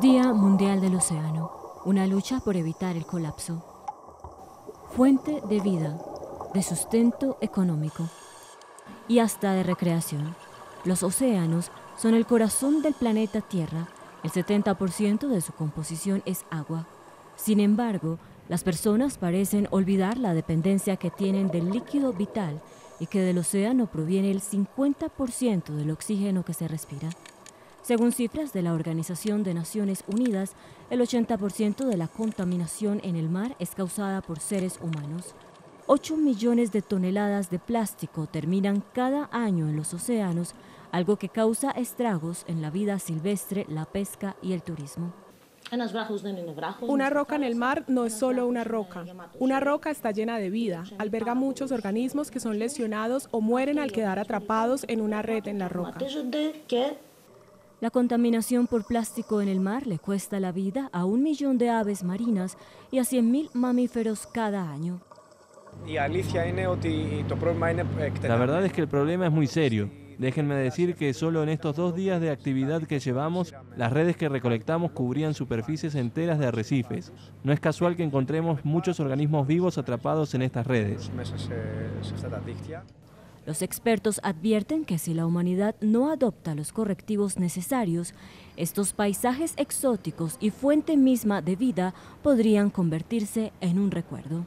Día Mundial del Océano, una lucha por evitar el colapso. Fuente de vida, de sustento económico y hasta de recreación. Los océanos son el corazón del planeta Tierra. El 70% de su composición es agua. Sin embargo, las personas parecen olvidar la dependencia que tienen del líquido vital y que del océano proviene el 50% del oxígeno que se respira. Según cifras de la Organización de Naciones Unidas, el 80% de la contaminación en el mar es causada por seres humanos. 8 millones de toneladas de plástico terminan cada año en los océanos, algo que causa estragos en la vida silvestre, la pesca y el turismo. Una roca en el mar no es solo una roca. Una roca está llena de vida, alberga muchos organismos que son lesionados o mueren al quedar atrapados en una red en la roca. La contaminación por plástico en el mar le cuesta la vida a un millón de aves marinas y a 100.000 mamíferos cada año. La verdad es que el problema es muy serio. Déjenme decir que solo en estos dos días de actividad que llevamos, las redes que recolectamos cubrían superficies enteras de arrecifes. No es casual que encontremos muchos organismos vivos atrapados en estas redes. Los expertos advierten que si la humanidad no adopta los correctivos necesarios, estos paisajes exóticos y fuente misma de vida podrían convertirse en un recuerdo.